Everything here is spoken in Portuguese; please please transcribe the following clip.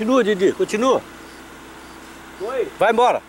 Continua, Didi, continua. Foi. Vai embora.